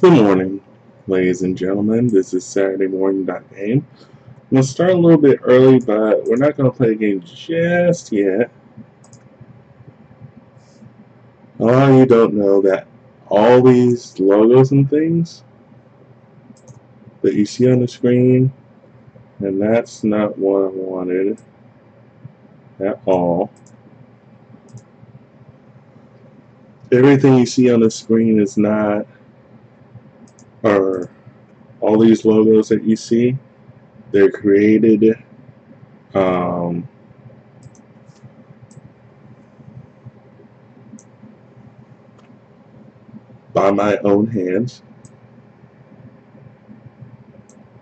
Good morning, ladies and gentlemen. This is Saturday Morning Game. I'm to start a little bit early, but we're not going to play a game just yet. A lot of you don't know that all these logos and things that you see on the screen, and that's not what I wanted at all. Everything you see on the screen is not are all these logos that you see they're created um, by my own hands.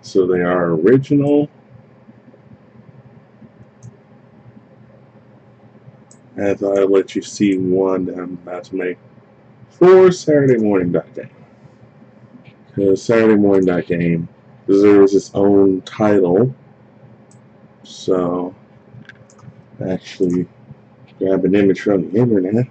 So they are original. As I let you see one that I'm about to make for Saturday morning Saturday morning night game deserves its own title. So, actually, grab an image from the internet.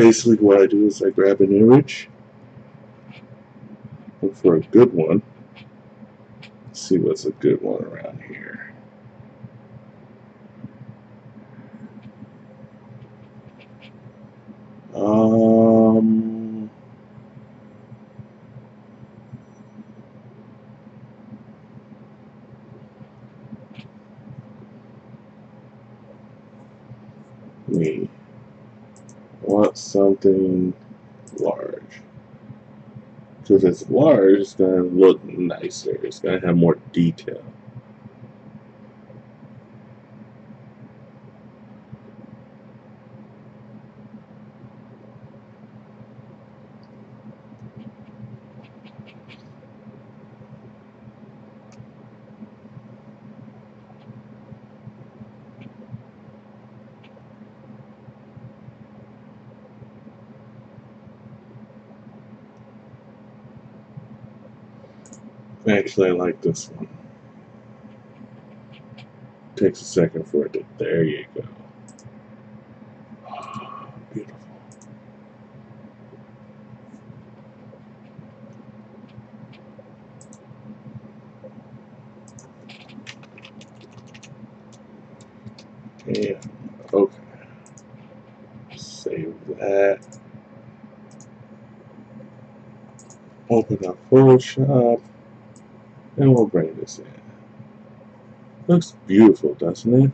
Basically what I do is I grab an image, look for a good one, see what's a good one around here. Um, me want something large. It's large, it's going to look nicer. It's going to have more detail. Actually, I like this one. Takes a second for it to. There you go. Ah, beautiful. Yeah. Okay. Save that. Open up Photoshop. And we'll bring this in. Looks beautiful, doesn't it?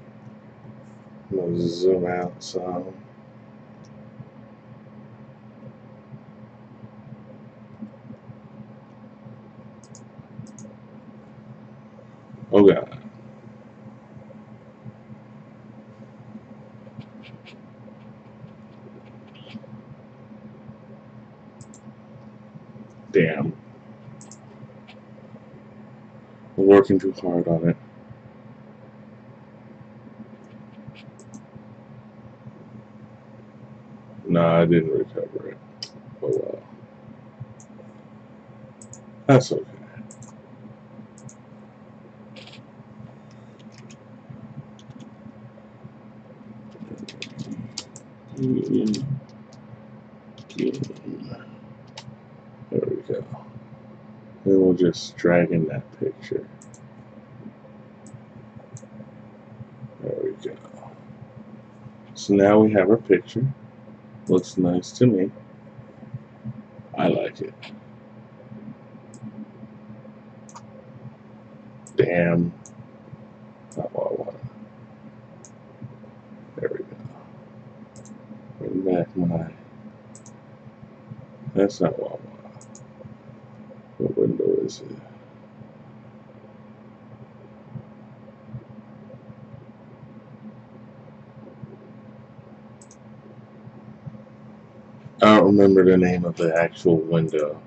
To zoom out some. Oh God. Damn. I'm working too hard on it. Nah, I didn't recover it. Oh well. That's okay. There we go. Then we'll just drag in that picture. There we go. So now we have our picture. Looks nice to me. I like it. Damn. Not what I want. There we go. Bring back my... That's not what I want. What window is it? I don't remember the name of the actual window.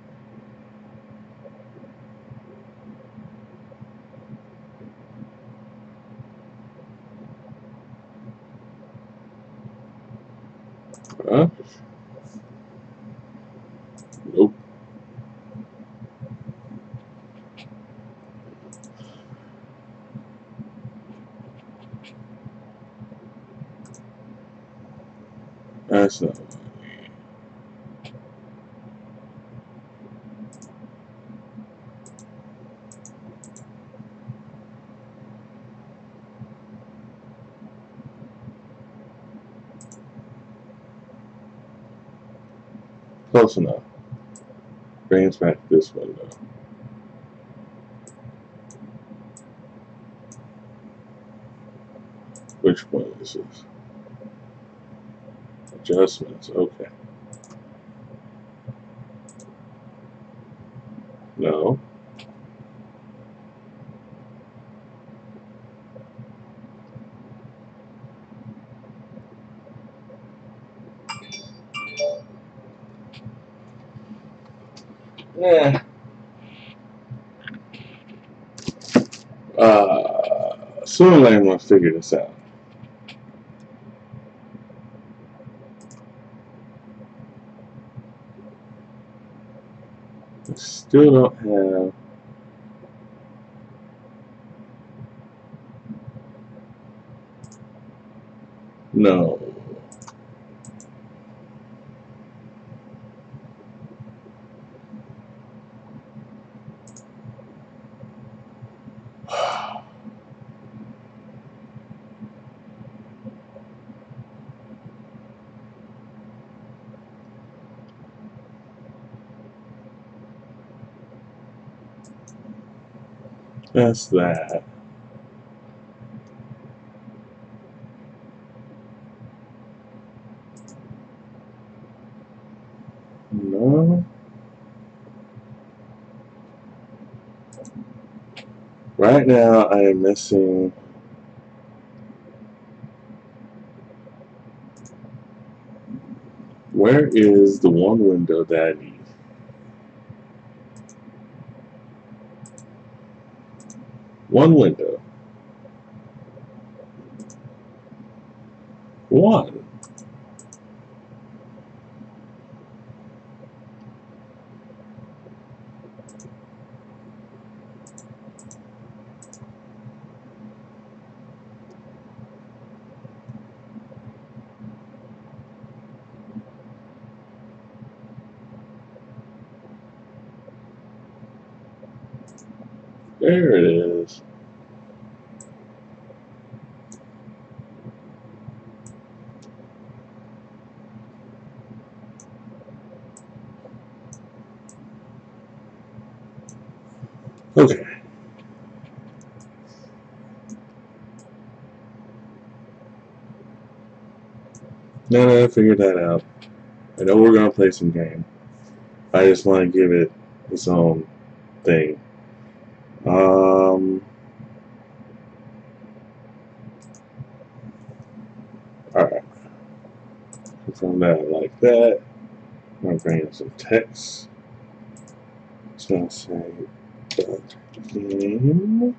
Huh? Nope. That's not. Close enough. Bring us back this window. Which one is this? Adjustments, okay. No. Yeah. Uh, soon I'm gonna figure this out. Still don't have. No. That's that. No. Right now, I am missing. Where is the one window that I need? One window. One. There it is. Okay. Now that I figured that out, I know we're gonna play some game. I just want to give it its own thing. Um. Alright. From that like that. I'm gonna bring in some text. It's gonna say I'm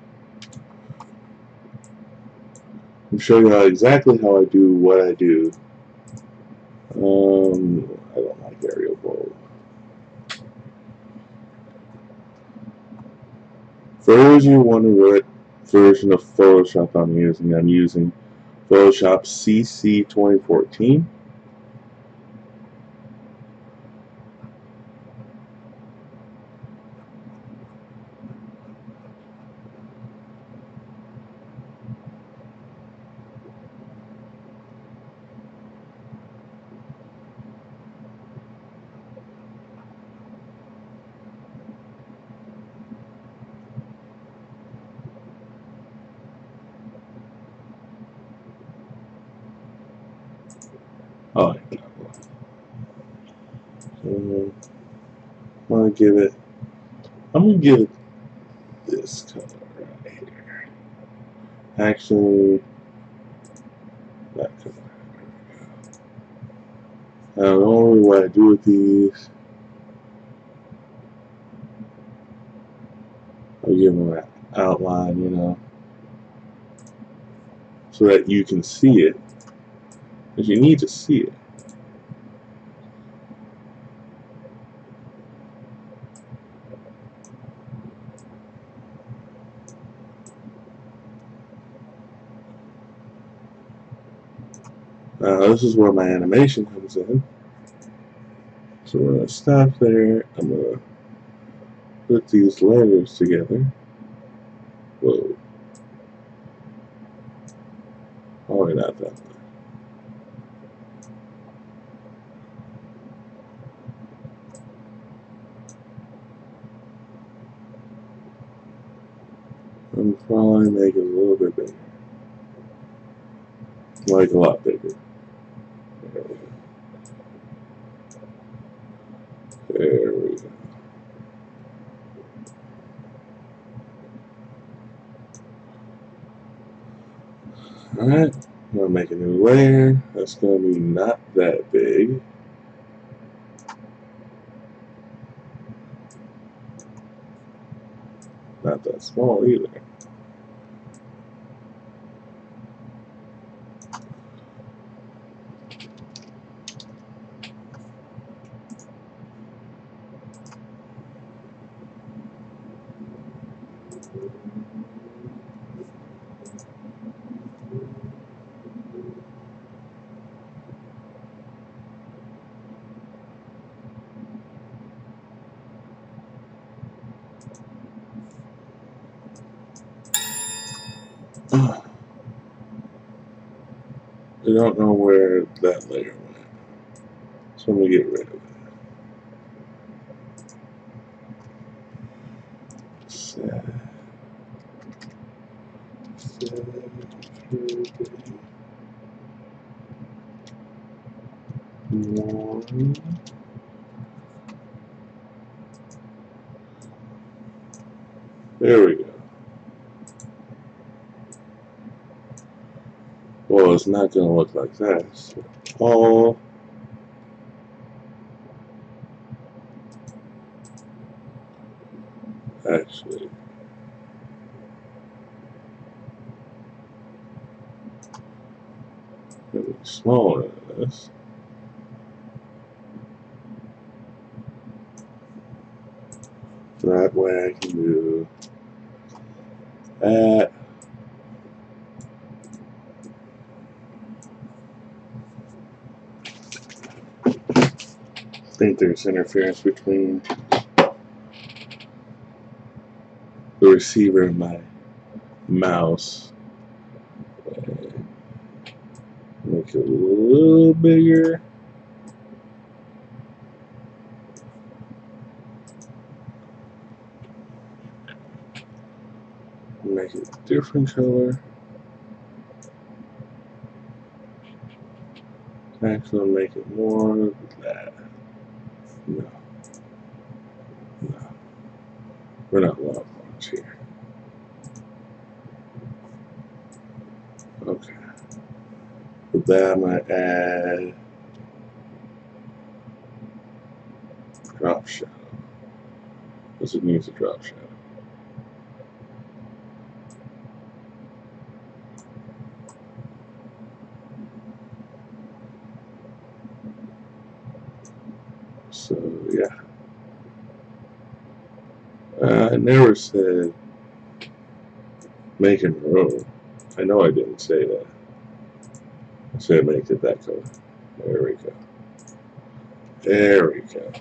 showing you how exactly how I do what I do. Um, I don't like Arial bold. For those of you wondering what version of Photoshop I'm using, I'm using Photoshop CC 2014. Oh, I'm gonna give it. I'm gonna give it this color right here. Actually, that color. Uh, now, normally what I do with these, I give them an outline, you know, so that you can see it, because you need to see it. Now this is where my animation comes in. So I'm going to stop there. I'm going to put these letters together. Whoa. Probably not that much. Probably make it a little bit bigger. Like a lot bigger. There we go. Alright, I'm gonna make a new layer. That's gonna be not that big. Not that small either. I don't know where that layer went. So I'm gonna get rid of it. One. There we go. It's not going to look like that. So all actually maybe smaller than this. That way I can do that. There's interference between the receiver and my mouse. Uh, make it a little bigger. Make it a different color. Actually, make it more of that. No. No. We're not log launch here. Okay. With that, I'm going to add drop shadow. Does it needs a drop shadow? So, yeah. I never said make making room. I know I didn't say that. I said make it that color. There we go. There we go.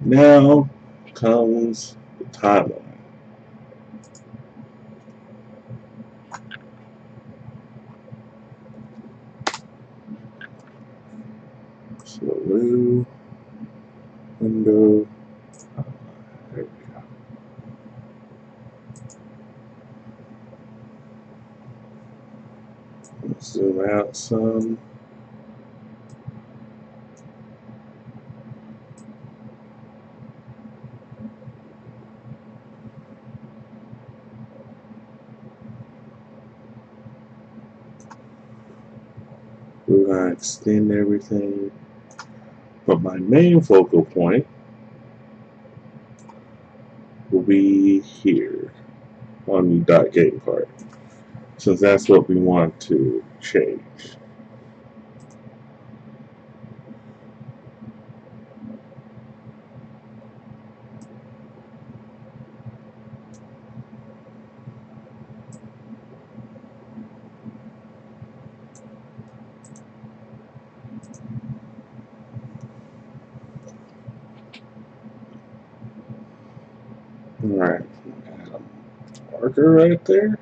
Now comes the timeline. So new window. There we go. Let's zoom out some. We're everything. But my main focal point will be here on the dot game part, since that's what we want to change. Marker right there.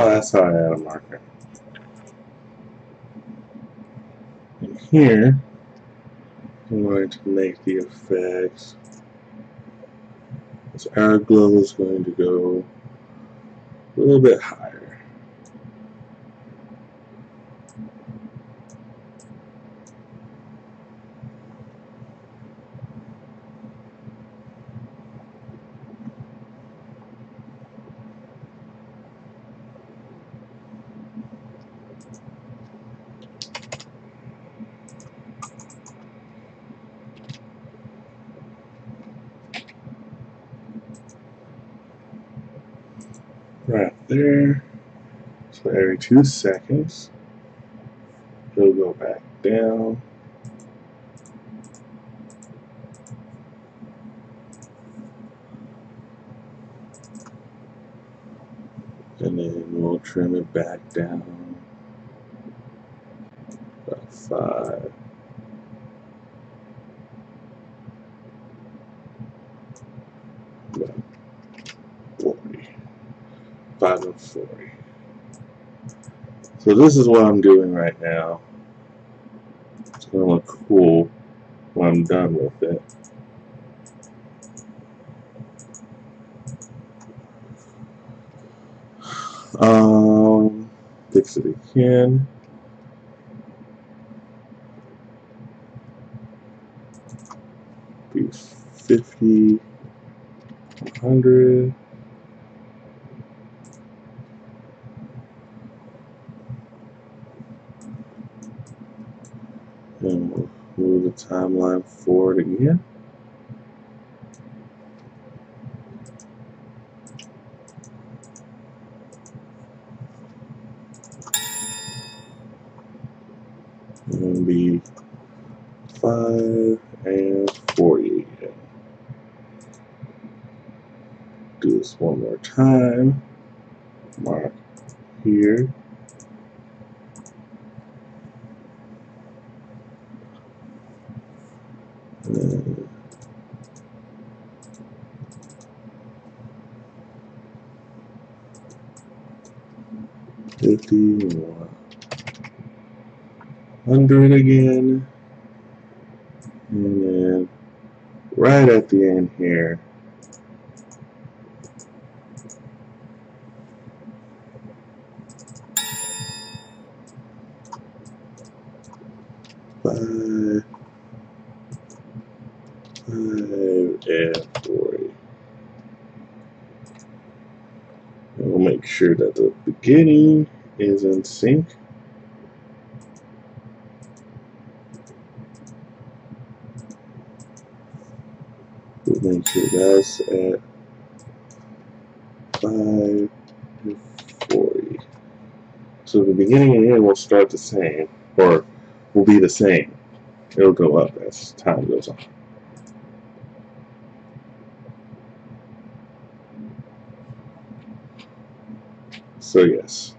Oh, that's how I add a marker. And here, I'm going to make the effects. This air glow is going to go a little bit higher. Right there. So every two seconds, it'll go back down. And then we'll trim it back down. About five. About 40. 5 and 40. So this is what I'm doing right now. It's going to look cool when I'm done with it. Um, fix it again. Be 50, 100. And we'll move the timeline again. And be 5 and 40. Do this one more time. Mark here. And 51. 100 again. And then right at the end here, five, five, and 40. And we'll make sure that the beginning is in sync. We'll make sure that's at 5 and 40. So the beginning and end will start the same, or will be the same. It'll go up as time goes on. So yes.